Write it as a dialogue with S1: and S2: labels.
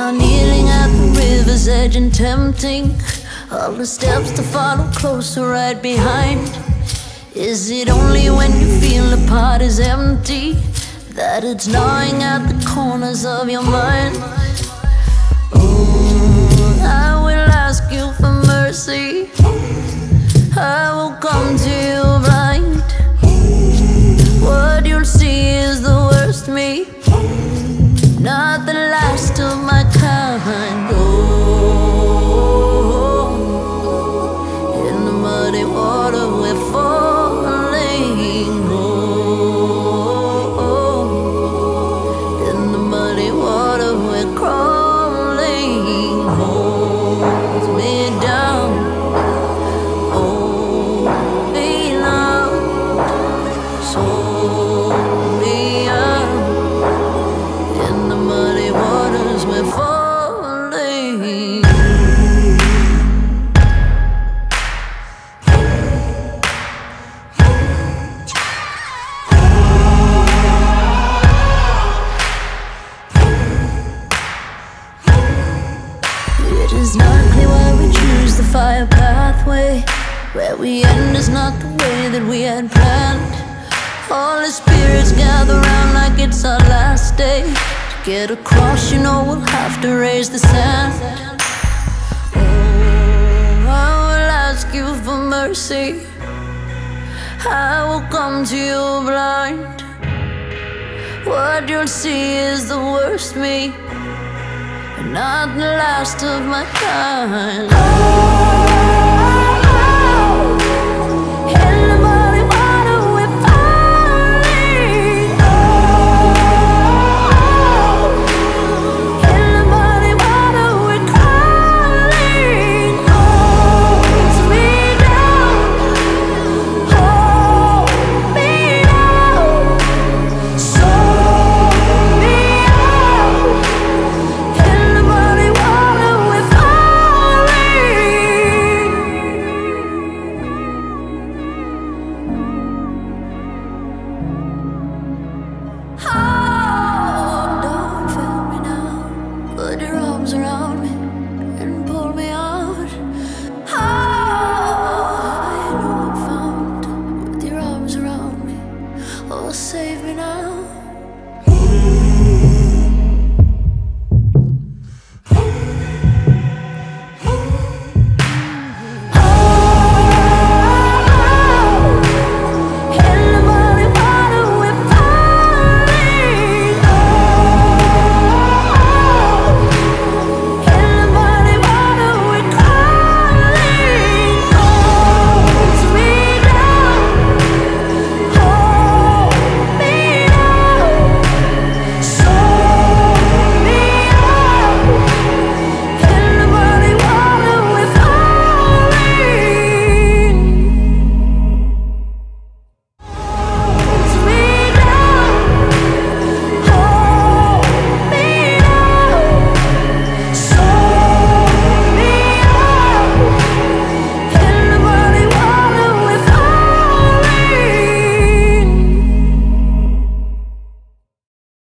S1: Now kneeling at the river's edge and tempting All the steps to follow closer right behind. Is it only when you feel the pot is empty That it's gnawing at the corners of your mind? Is not clear why we choose the fire pathway. Where we end is not the way that we had planned. All the spirits gather round like it's our last day. To get across, you know we'll have to raise the sand. Oh, I will ask you for mercy. I will come to you blind. What you'll see is the worst me, and not the last of my kind.